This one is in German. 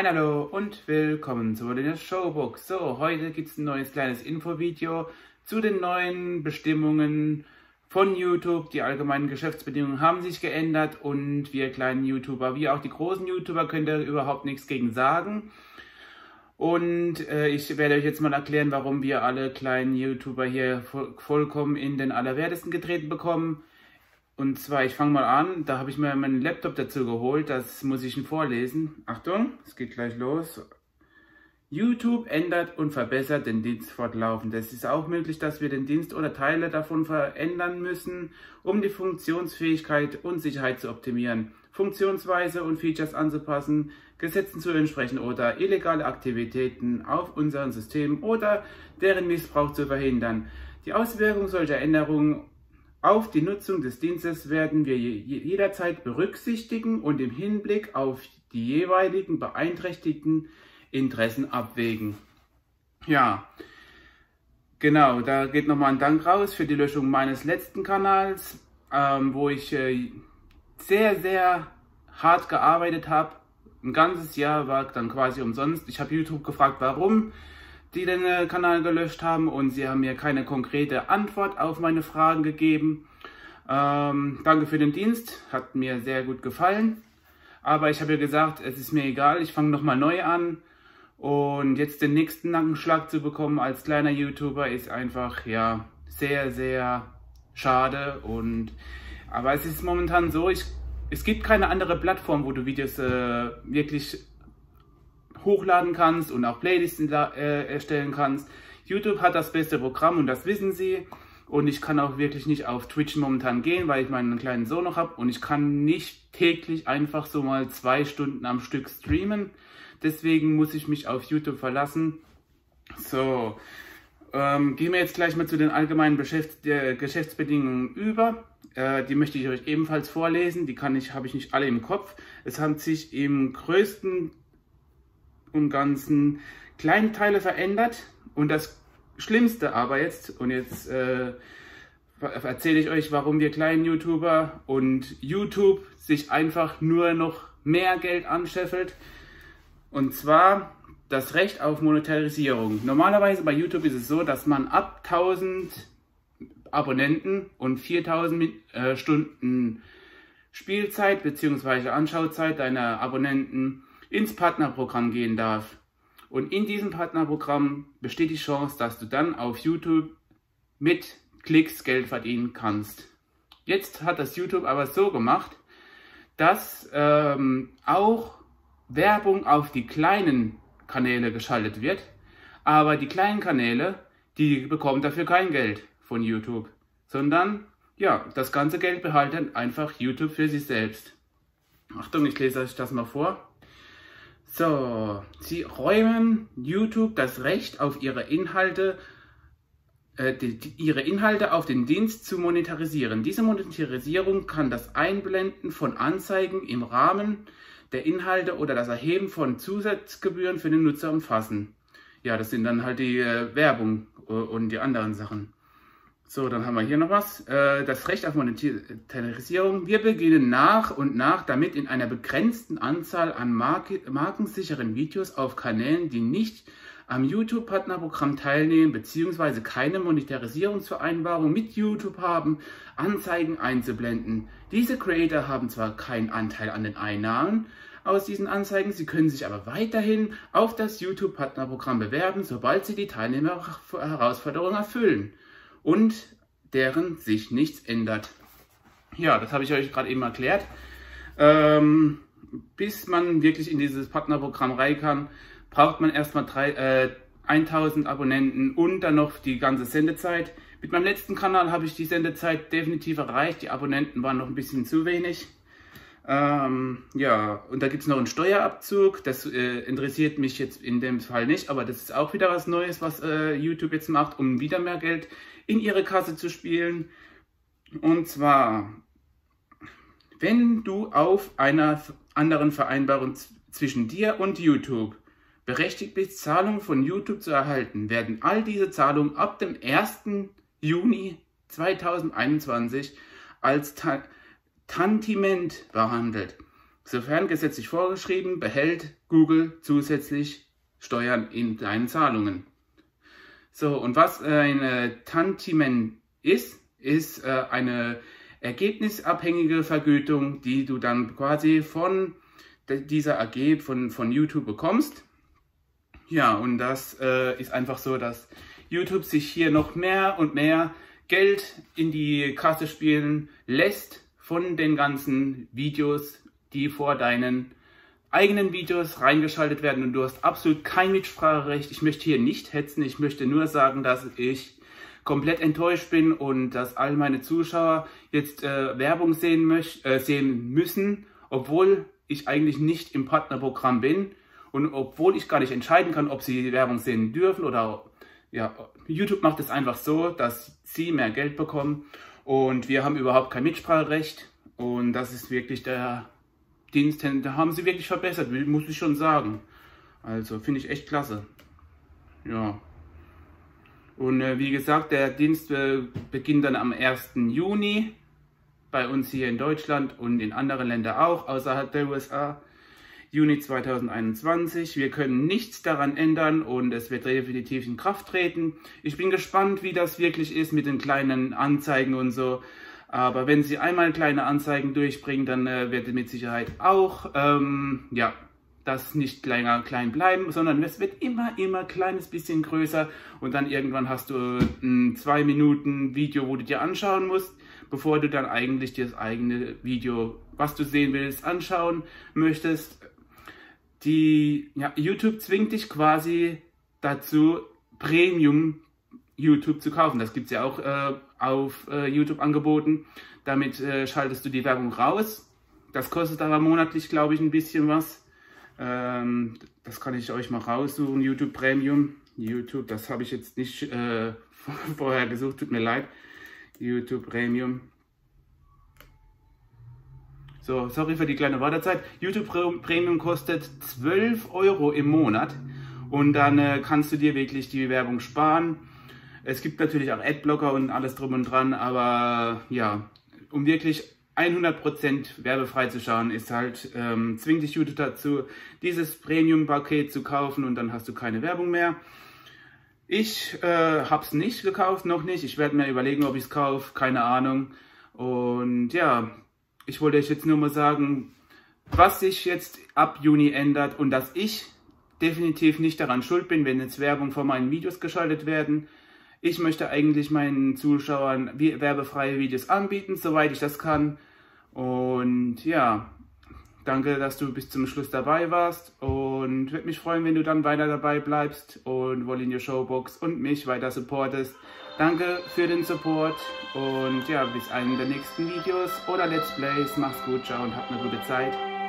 Ein Hallo und willkommen zu der Showbox. So, heute gibt es ein neues kleines Infovideo zu den neuen Bestimmungen von YouTube. Die allgemeinen Geschäftsbedingungen haben sich geändert und wir kleinen YouTuber, wie auch die großen YouTuber, können da überhaupt nichts gegen sagen. Und äh, ich werde euch jetzt mal erklären, warum wir alle kleinen YouTuber hier vollkommen in den Allerwertesten getreten bekommen. Und zwar, ich fange mal an, da habe ich mir meinen Laptop dazu geholt, das muss ich Ihnen vorlesen. Achtung, es geht gleich los. YouTube ändert und verbessert den Dienst fortlaufend. Es ist auch möglich, dass wir den Dienst oder Teile davon verändern müssen, um die Funktionsfähigkeit und Sicherheit zu optimieren, Funktionsweise und Features anzupassen, Gesetzen zu entsprechen oder illegale Aktivitäten auf unserem System oder deren Missbrauch zu verhindern. Die Auswirkungen solcher Änderungen auf die Nutzung des Dienstes werden wir jederzeit berücksichtigen und im Hinblick auf die jeweiligen beeinträchtigten Interessen abwägen. Ja, genau, da geht nochmal ein Dank raus für die Löschung meines letzten Kanals, ähm, wo ich äh, sehr, sehr hart gearbeitet habe. Ein ganzes Jahr war dann quasi umsonst. Ich habe YouTube gefragt, warum die den äh, Kanal gelöscht haben und sie haben mir keine konkrete Antwort auf meine Fragen gegeben. Ähm, danke für den Dienst, hat mir sehr gut gefallen. Aber ich habe ja gesagt, es ist mir egal, ich fange nochmal neu an. Und jetzt den nächsten Nackenschlag zu bekommen als kleiner YouTuber ist einfach, ja, sehr, sehr schade. Und, aber es ist momentan so, ich, es gibt keine andere Plattform, wo du Videos äh, wirklich hochladen kannst und auch Playlisten äh, erstellen kannst. YouTube hat das beste Programm und das wissen sie. Und ich kann auch wirklich nicht auf Twitch momentan gehen, weil ich meinen kleinen Sohn noch habe. Und ich kann nicht täglich einfach so mal zwei Stunden am Stück streamen. Deswegen muss ich mich auf YouTube verlassen. So, ähm, gehen wir jetzt gleich mal zu den allgemeinen Geschäfts äh, Geschäftsbedingungen über. Äh, die möchte ich euch ebenfalls vorlesen. Die kann ich, habe ich nicht alle im Kopf. Es hat sich im größten und ganzen kleinen Teile verändert. Und das Schlimmste aber jetzt, und jetzt äh, erzähle ich euch, warum wir kleinen YouTuber und YouTube sich einfach nur noch mehr Geld anscheffelt. Und zwar das Recht auf Monetarisierung. Normalerweise bei YouTube ist es so, dass man ab 1000 Abonnenten und 4000 äh, Stunden Spielzeit bzw. Anschauzeit deiner Abonnenten ins Partnerprogramm gehen darf. Und in diesem Partnerprogramm besteht die Chance, dass du dann auf YouTube mit Klicks Geld verdienen kannst. Jetzt hat das YouTube aber so gemacht, dass ähm, auch Werbung auf die kleinen Kanäle geschaltet wird, aber die kleinen Kanäle, die bekommen dafür kein Geld von YouTube, sondern ja, das ganze Geld behalten einfach YouTube für sich selbst. Achtung, ich lese euch das mal vor. So, sie räumen YouTube das Recht auf ihre Inhalte, die, die, ihre Inhalte auf den Dienst zu monetarisieren. Diese Monetarisierung kann das Einblenden von Anzeigen im Rahmen der Inhalte oder das Erheben von Zusatzgebühren für den Nutzer umfassen. Ja, das sind dann halt die äh, Werbung äh, und die anderen Sachen. So, dann haben wir hier noch was. Äh, das Recht auf Monetarisierung. Wir beginnen nach und nach damit in einer begrenzten Anzahl an markensicheren Videos auf Kanälen, die nicht am YouTube-Partnerprogramm teilnehmen bzw. keine Monetarisierungsvereinbarung mit YouTube haben, Anzeigen einzublenden. Diese Creator haben zwar keinen Anteil an den Einnahmen aus diesen Anzeigen, sie können sich aber weiterhin auf das YouTube-Partnerprogramm bewerben, sobald sie die Teilnehmerherausforderung erfüllen und deren sich nichts ändert. Ja, das habe ich euch gerade eben erklärt. Ähm, bis man wirklich in dieses Partnerprogramm rein kann, braucht man erstmal drei, äh, 1000 Abonnenten und dann noch die ganze Sendezeit. Mit meinem letzten Kanal habe ich die Sendezeit definitiv erreicht. Die Abonnenten waren noch ein bisschen zu wenig. Ähm, ja, und da gibt es noch einen Steuerabzug. Das äh, interessiert mich jetzt in dem Fall nicht, aber das ist auch wieder was Neues, was äh, YouTube jetzt macht, um wieder mehr Geld in ihre Kasse zu spielen. Und zwar, wenn du auf einer anderen Vereinbarung zwischen dir und YouTube berechtigt bist, Zahlungen von YouTube zu erhalten, werden all diese Zahlungen ab dem 1. Juni 2021 als Ta Tantiment behandelt. Sofern gesetzlich vorgeschrieben, behält Google zusätzlich Steuern in deinen Zahlungen. So, und was ein Tantiment ist, ist äh, eine ergebnisabhängige Vergütung, die du dann quasi von dieser AG von, von YouTube bekommst. Ja, und das äh, ist einfach so, dass YouTube sich hier noch mehr und mehr Geld in die Kasse spielen lässt von den ganzen Videos, die vor deinen eigenen Videos reingeschaltet werden. Und du hast absolut kein Mitspracherecht. Ich möchte hier nicht hetzen, ich möchte nur sagen, dass ich komplett enttäuscht bin und dass all meine Zuschauer jetzt äh, Werbung sehen, äh, sehen müssen, obwohl ich eigentlich nicht im Partnerprogramm bin und obwohl ich gar nicht entscheiden kann, ob sie die Werbung sehen dürfen oder ja, YouTube macht es einfach so, dass sie mehr Geld bekommen und wir haben überhaupt kein Mitspracherecht und das ist wirklich der Dienst, da haben sie wirklich verbessert, muss ich schon sagen. Also finde ich echt klasse. Ja. Und äh, wie gesagt, der Dienst äh, beginnt dann am 1. Juni bei uns hier in Deutschland und in anderen Ländern auch, außerhalb der USA. Juni 2021. Wir können nichts daran ändern und es wird definitiv in Kraft treten. Ich bin gespannt, wie das wirklich ist mit den kleinen Anzeigen und so. Aber wenn Sie einmal kleine Anzeigen durchbringen, dann äh, wird mit Sicherheit auch ähm, ja, das nicht länger klein bleiben, sondern es wird immer, immer kleines bisschen größer und dann irgendwann hast du ein zwei Minuten Video, wo du dir anschauen musst, bevor du dann eigentlich das eigene Video, was du sehen willst, anschauen möchtest. Die, ja, YouTube zwingt dich quasi dazu, Premium YouTube zu kaufen. Das gibt es ja auch äh, auf äh, YouTube angeboten. Damit äh, schaltest du die Werbung raus. Das kostet aber monatlich, glaube ich, ein bisschen was. Ähm, das kann ich euch mal raussuchen, YouTube Premium. YouTube, das habe ich jetzt nicht äh, vorher gesucht, tut mir leid. YouTube Premium. So, sorry für die kleine Wartezeit. YouTube Premium kostet 12 Euro im Monat und dann äh, kannst du dir wirklich die Werbung sparen. Es gibt natürlich auch Adblocker und alles drum und dran, aber ja, um wirklich 100% werbefrei zu schauen, ist halt, ähm, zwingt dich YouTube dazu, dieses Premium-Paket zu kaufen und dann hast du keine Werbung mehr. Ich äh, habe es nicht gekauft, noch nicht. Ich werde mir überlegen, ob ich es kaufe, keine Ahnung. Und ja, ich wollte euch jetzt nur mal sagen, was sich jetzt ab Juni ändert und dass ich definitiv nicht daran schuld bin, wenn jetzt Werbung vor meinen Videos geschaltet werden. Ich möchte eigentlich meinen Zuschauern werbefreie Videos anbieten, soweit ich das kann. Und ja, danke, dass du bis zum Schluss dabei warst und würde mich freuen, wenn du dann weiter dabei bleibst und Volinio Showbox und mich weiter supportest. Danke für den Support und ja, bis einem der nächsten Videos oder Let's Plays. Mach's gut, ciao und habt eine gute Zeit.